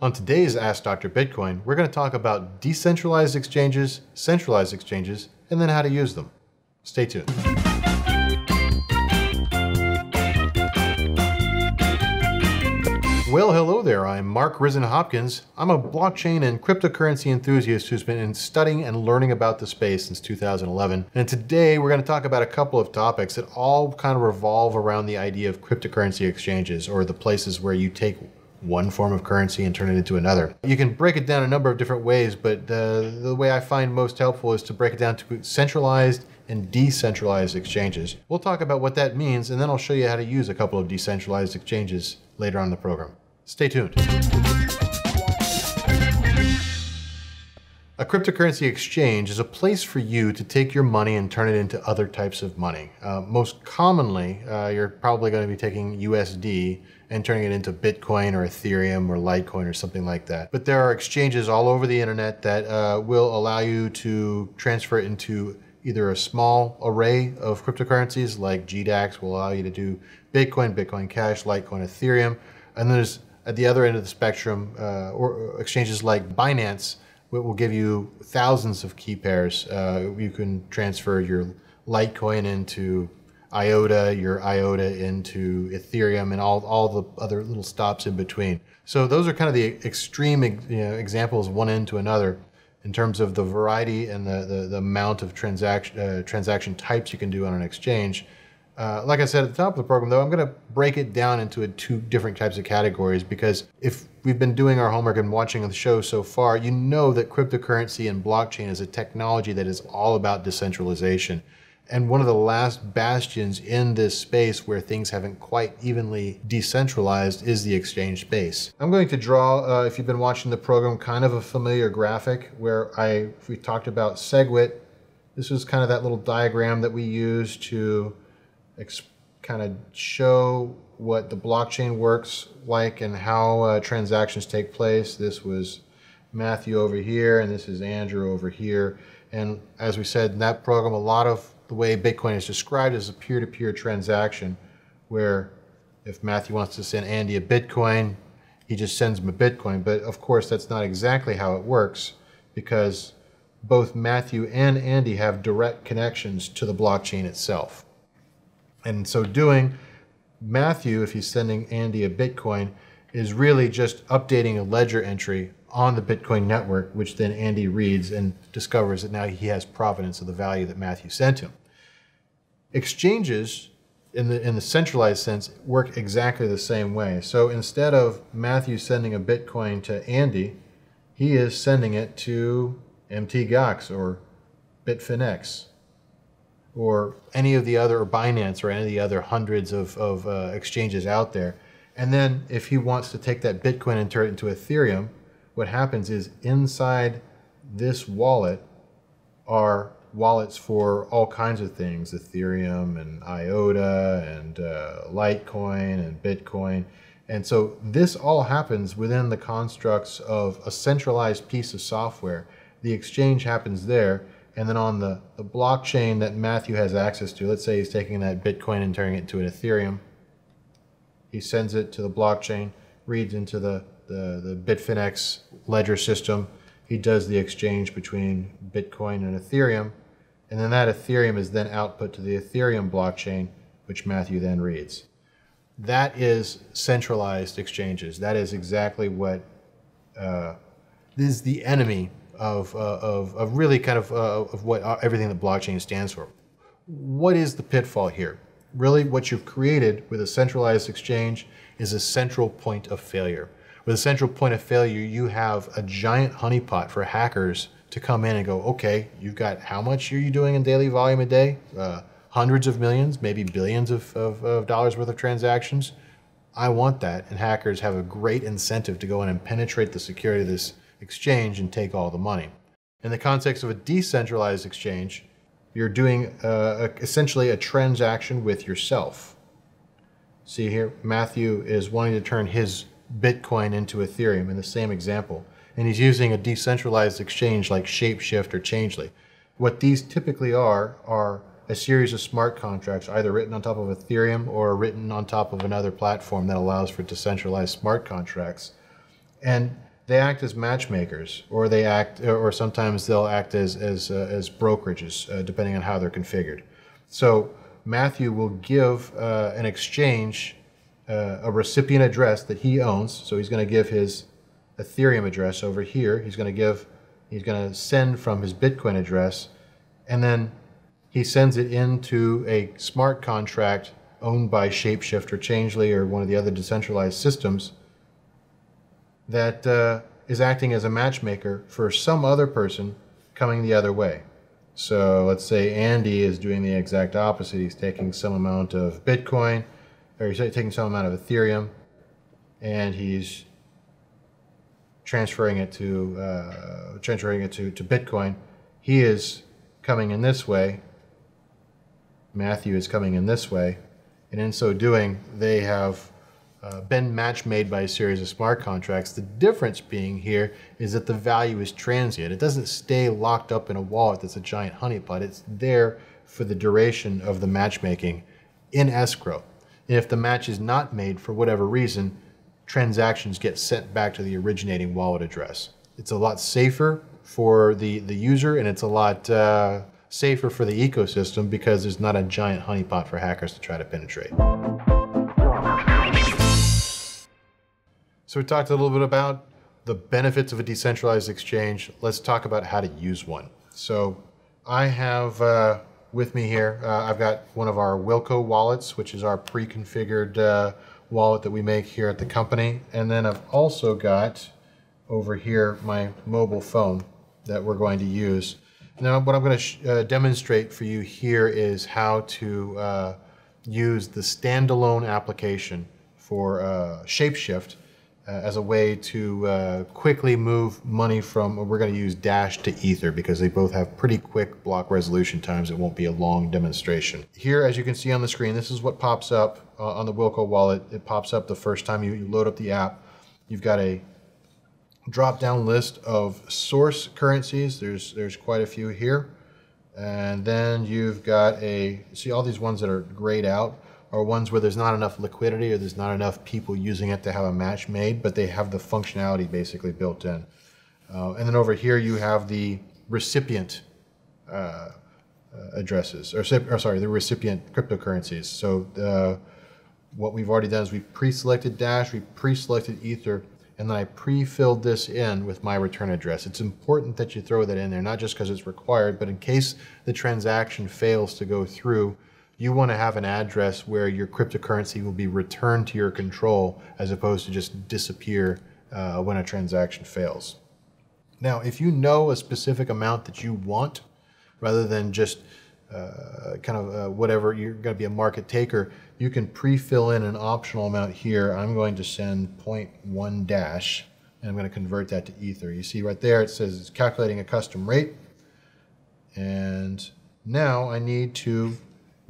On today's Ask Dr. Bitcoin, we're going to talk about decentralized exchanges, centralized exchanges, and then how to use them. Stay tuned. Well, hello there. I'm Mark Rizzn Hopkins. I'm a blockchain and cryptocurrency enthusiast who's been studying and learning about the space since 2011. And today we're going to talk about a couple of topics that all kind of revolve around the idea of cryptocurrency exchanges or the places where you take one form of currency and turn it into another. You can break it down a number of different ways, but uh, the way I find most helpful is to break it down to centralized and decentralized exchanges. We'll talk about what that means, and then I'll show you how to use a couple of decentralized exchanges later on in the program. Stay tuned. A cryptocurrency exchange is a place for you to take your money and turn it into other types of money. Uh, most commonly, uh, you're probably going to be taking USD and turning it into Bitcoin or Ethereum or Litecoin or something like that. But there are exchanges all over the internet that uh, will allow you to transfer it into either a small array of cryptocurrencies like GDAX will allow you to do Bitcoin, Bitcoin Cash, Litecoin, Ethereum. And there's at the other end of the spectrum, uh, or exchanges like Binance will give you thousands of key pairs. Uh, you can transfer your Litecoin into IOTA, your IOTA into Ethereum, and all, all the other little stops in between. So those are kind of the extreme you know, examples, one end to another in terms of the variety and the, the, the amount of transaction, uh, transaction types you can do on an exchange. Uh, like I said at the top of the program, though, I'm going to break it down into two different types of categories because if we've been doing our homework and watching the show so far, you know that cryptocurrency and blockchain is a technology that is all about decentralization. And one of the last bastions in this space where things haven't quite evenly decentralized is the exchange space. I'm going to draw, uh, if you've been watching the program, kind of a familiar graphic where I, we talked about SegWit. This was kind of that little diagram that we used to kind of show what the blockchain works like and how uh, transactions take place. This was Matthew over here, and this is Andrew over here. And as we said in that program, a lot of the way Bitcoin is described is a peer-to-peer transaction where if Matthew wants to send Andy a Bitcoin, he just sends him a Bitcoin. But of course, that's not exactly how it works because both Matthew and Andy have direct connections to the blockchain itself. And so doing, Matthew, if he's sending Andy a Bitcoin, is really just updating a ledger entry on the Bitcoin network, which then Andy reads and discovers that now he has provenance of the value that Matthew sent him. Exchanges, in the, in the centralized sense, work exactly the same way. So instead of Matthew sending a Bitcoin to Andy, he is sending it to MTGOX or Bitfinex or any of the other, or Binance or any of the other hundreds of, of uh, exchanges out there. And then if he wants to take that Bitcoin and turn it into Ethereum, what happens is inside this wallet are wallets for all kinds of things Ethereum and IOTA and uh, Litecoin and Bitcoin. And so this all happens within the constructs of a centralized piece of software. The exchange happens there. And then on the, the blockchain that Matthew has access to, let's say he's taking that Bitcoin and turning it into an Ethereum. He sends it to the blockchain, reads into the, the, the Bitfinex ledger system. He does the exchange between Bitcoin and Ethereum. And then that Ethereum is then output to the Ethereum blockchain, which Matthew then reads. That is centralized exchanges. That is exactly what uh, is the enemy of, uh, of, of, really kind of, uh, of what uh, everything that blockchain stands for. What is the pitfall here? Really, what you've created with a centralized exchange is a central point of failure. With a central point of failure, you have a giant honeypot for hackers to come in and go, okay, you've got how much are you doing in daily volume a day? Uh, hundreds of millions, maybe billions of, of, of dollars worth of transactions. I want that. And hackers have a great incentive to go in and penetrate the security of this exchange and take all the money. In the context of a decentralized exchange, you're doing uh, essentially a transaction with yourself. See here, Matthew is wanting to turn his Bitcoin into Ethereum in the same example, and he's using a decentralized exchange like Shapeshift or Changelly. What these typically are, are a series of smart contracts, either written on top of Ethereum or written on top of another platform that allows for decentralized smart contracts. And they act as matchmakers, or they act, or sometimes they'll act as as uh, as brokerages, uh, depending on how they're configured. So Matthew will give uh, an exchange uh, a recipient address that he owns. So he's going to give his Ethereum address over here. He's going to give, he's going to send from his Bitcoin address, and then he sends it into a smart contract owned by Shapeshift or Changelly or one of the other decentralized systems that uh, is acting as a matchmaker for some other person coming the other way. So let's say Andy is doing the exact opposite. He's taking some amount of Bitcoin, or he's taking some amount of Ethereum, and he's transferring it to uh, transferring it to, to Bitcoin. He is coming in this way. Matthew is coming in this way, and in so doing, they have uh, been match made by a series of smart contracts. The difference being here is that the value is transient. It doesn't stay locked up in a wallet that's a giant honeypot. It's there for the duration of the matchmaking in escrow. And if the match is not made for whatever reason, transactions get sent back to the originating wallet address. It's a lot safer for the, the user and it's a lot uh, safer for the ecosystem because there's not a giant honeypot for hackers to try to penetrate. So we talked a little bit about the benefits of a decentralized exchange. Let's talk about how to use one. So I have uh, with me here, uh, I've got one of our Wilco wallets, which is our pre-configured uh, wallet that we make here at the company. And then I've also got over here my mobile phone that we're going to use. Now what I'm going to uh, demonstrate for you here is how to uh, use the standalone application for uh, Shapeshift as a way to uh, quickly move money from, we're going to use Dash to Ether because they both have pretty quick block resolution times. It won't be a long demonstration. Here, as you can see on the screen, this is what pops up uh, on the Wilco wallet. It pops up the first time you, you load up the app. You've got a drop-down list of source currencies. There's, there's quite a few here. And then you've got a, see all these ones that are grayed out are ones where there's not enough liquidity or there's not enough people using it to have a match made, but they have the functionality basically built in. Uh, and then over here you have the recipient uh, addresses, or, or, sorry, the recipient cryptocurrencies. So uh, what we've already done is we pre-selected Dash, we pre-selected Ether, and then I pre-filled this in with my return address. It's important that you throw that in there, not just because it's required, but in case the transaction fails to go through, you want to have an address where your cryptocurrency will be returned to your control as opposed to just disappear uh, when a transaction fails. Now, if you know a specific amount that you want, rather than just uh, kind of uh, whatever, you're going to be a market taker, you can pre-fill in an optional amount here. I'm going to send 0.1 dash, and I'm going to convert that to Ether. You see right there, it says it's calculating a custom rate. And now I need to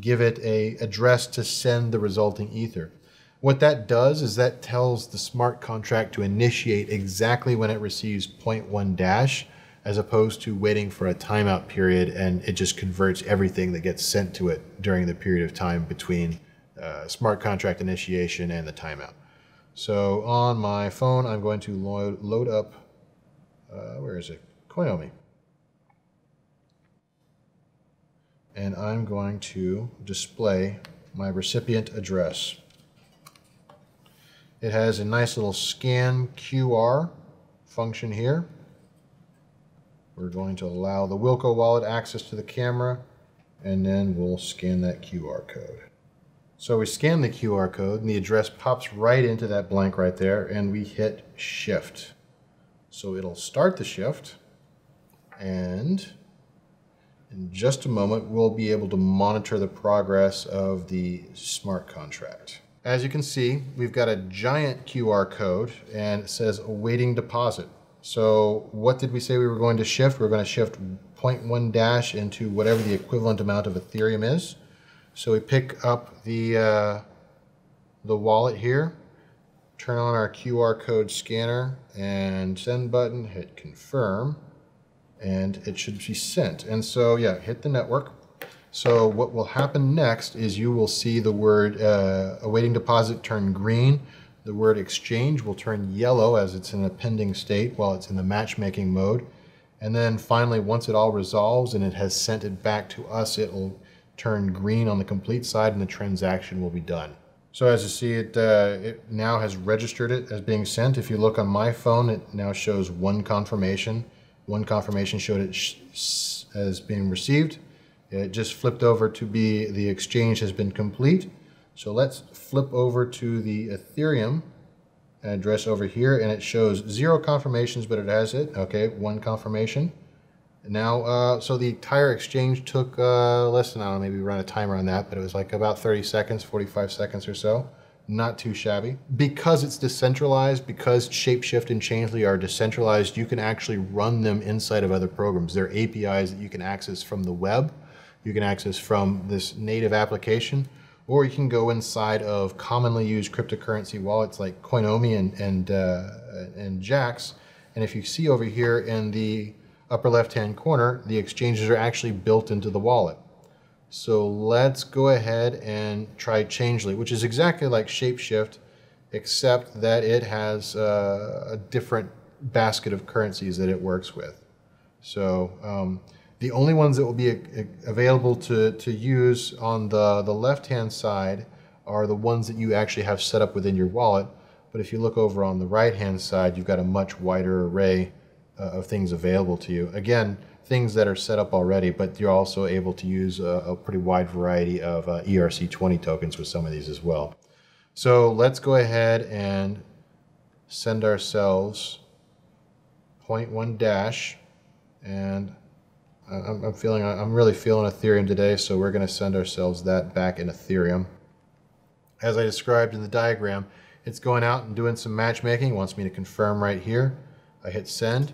give it a address to send the resulting ether. What that does is that tells the smart contract to initiate exactly when it receives 0.1 dash as opposed to waiting for a timeout period and it just converts everything that gets sent to it during the period of time between uh, smart contract initiation and the timeout. So on my phone, I'm going to load, load up, uh, where is it? Coinomi. And I'm going to display my recipient address. It has a nice little scan QR function here. We're going to allow the Wilco wallet access to the camera and then we'll scan that QR code. So we scan the QR code and the address pops right into that blank right there and we hit shift. So it'll start the shift and in just a moment, we'll be able to monitor the progress of the smart contract. As you can see, we've got a giant QR code and it says awaiting deposit. So what did we say we were going to shift? We're going to shift 0.1 dash into whatever the equivalent amount of Ethereum is. So we pick up the, uh, the wallet here, turn on our QR code scanner and send button, hit confirm and it should be sent. And so, yeah, hit the network. So what will happen next is you will see the word uh, awaiting deposit turn green. The word exchange will turn yellow as it's in a pending state while it's in the matchmaking mode. And then finally, once it all resolves and it has sent it back to us, it'll turn green on the complete side and the transaction will be done. So as you see, it, uh, it now has registered it as being sent. If you look on my phone, it now shows one confirmation. One confirmation showed it as being received. It just flipped over to be the exchange has been complete. So let's flip over to the Ethereum address over here and it shows zero confirmations, but it has it. Okay, one confirmation. Now, uh, so the entire exchange took uh, less than, I don't know, maybe run a timer on that, but it was like about 30 seconds, 45 seconds or so. Not too shabby. Because it's decentralized, because Shapeshift and Changelly are decentralized, you can actually run them inside of other programs. They're APIs that you can access from the web, you can access from this native application, or you can go inside of commonly used cryptocurrency wallets like Coinomi and, and, uh, and Jaxx. And if you see over here in the upper left-hand corner, the exchanges are actually built into the wallet. So let's go ahead and try Changelly, which is exactly like Shapeshift, except that it has uh, a different basket of currencies that it works with. So um, the only ones that will be available to, to use on the, the left-hand side are the ones that you actually have set up within your wallet. But if you look over on the right-hand side, you've got a much wider array uh, of things available to you. Again, things that are set up already, but you're also able to use a, a pretty wide variety of uh, ERC20 tokens with some of these as well. So let's go ahead and send ourselves 0.1 dash and I'm, I'm feeling I'm really feeling Ethereum today so we're going to send ourselves that back in Ethereum. As I described in the diagram it's going out and doing some matchmaking. Wants me to confirm right here. I hit send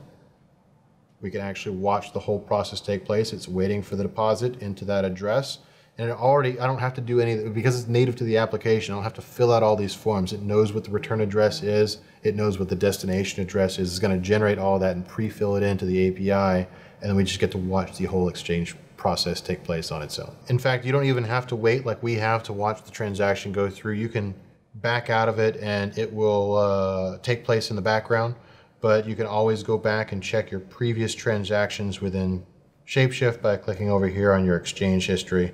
we can actually watch the whole process take place. It's waiting for the deposit into that address. And it already, I don't have to do any, because it's native to the application, I don't have to fill out all these forms. It knows what the return address is. It knows what the destination address is. It's going to generate all that and pre-fill it into the API. And then we just get to watch the whole exchange process take place on its own. In fact, you don't even have to wait like we have to watch the transaction go through. You can back out of it and it will uh, take place in the background but you can always go back and check your previous transactions within Shapeshift by clicking over here on your exchange history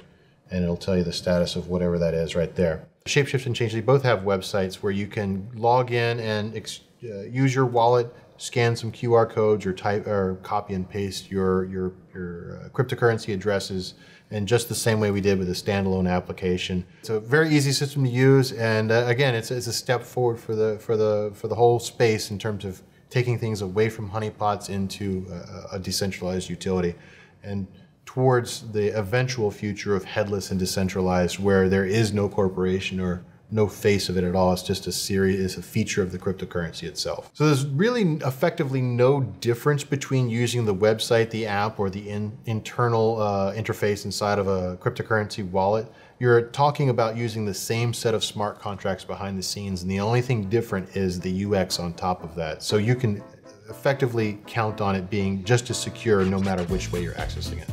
and it'll tell you the status of whatever that is right there. Shapeshift and Changelly both have websites where you can log in and uh, use your wallet, scan some QR codes or type or copy and paste your your your uh, cryptocurrency addresses and just the same way we did with a standalone application. It's a very easy system to use and uh, again it's, it's a step forward for the for the for the whole space in terms of taking things away from honeypots into a, a decentralized utility and towards the eventual future of headless and decentralized where there is no corporation or no face of it at all. It's just a series, it's a feature of the cryptocurrency itself. So there's really effectively no difference between using the website, the app, or the in, internal uh, interface inside of a cryptocurrency wallet. You're talking about using the same set of smart contracts behind the scenes, and the only thing different is the UX on top of that. So you can effectively count on it being just as secure no matter which way you're accessing it.